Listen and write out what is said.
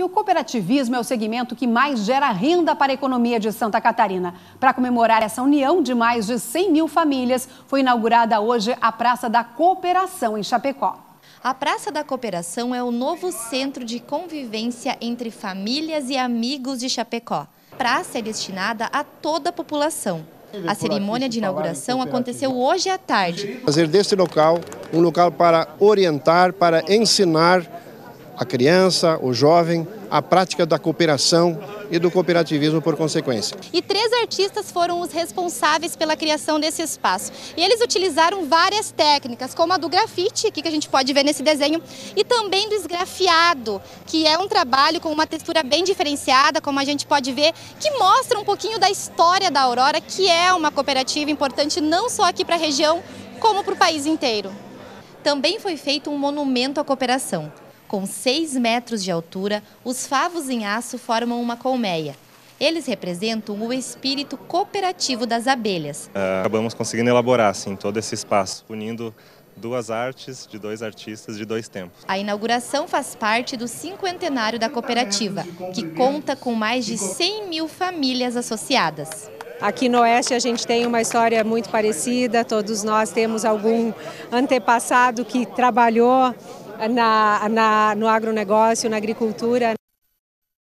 E o cooperativismo é o segmento que mais gera renda para a economia de Santa Catarina. Para comemorar essa união de mais de 100 mil famílias, foi inaugurada hoje a Praça da Cooperação, em Chapecó. A Praça da Cooperação é o novo centro de convivência entre famílias e amigos de Chapecó. A praça é destinada a toda a população. A cerimônia de inauguração aconteceu hoje à tarde. Fazer deste local um local para orientar, para ensinar a criança, o jovem, a prática da cooperação e do cooperativismo por consequência. E três artistas foram os responsáveis pela criação desse espaço. E eles utilizaram várias técnicas, como a do grafite, aqui que a gente pode ver nesse desenho, e também do esgrafiado, que é um trabalho com uma textura bem diferenciada, como a gente pode ver, que mostra um pouquinho da história da Aurora, que é uma cooperativa importante não só aqui para a região, como para o país inteiro. Também foi feito um monumento à cooperação. Com 6 metros de altura, os favos em aço formam uma colmeia. Eles representam o espírito cooperativo das abelhas. Uh, acabamos conseguindo elaborar assim, todo esse espaço, unindo duas artes de dois artistas de dois tempos. A inauguração faz parte do cinquentenário da cooperativa, que conta com mais de 100 mil famílias associadas. Aqui no Oeste a gente tem uma história muito parecida, todos nós temos algum antepassado que trabalhou na, na, no agronegócio, na agricultura.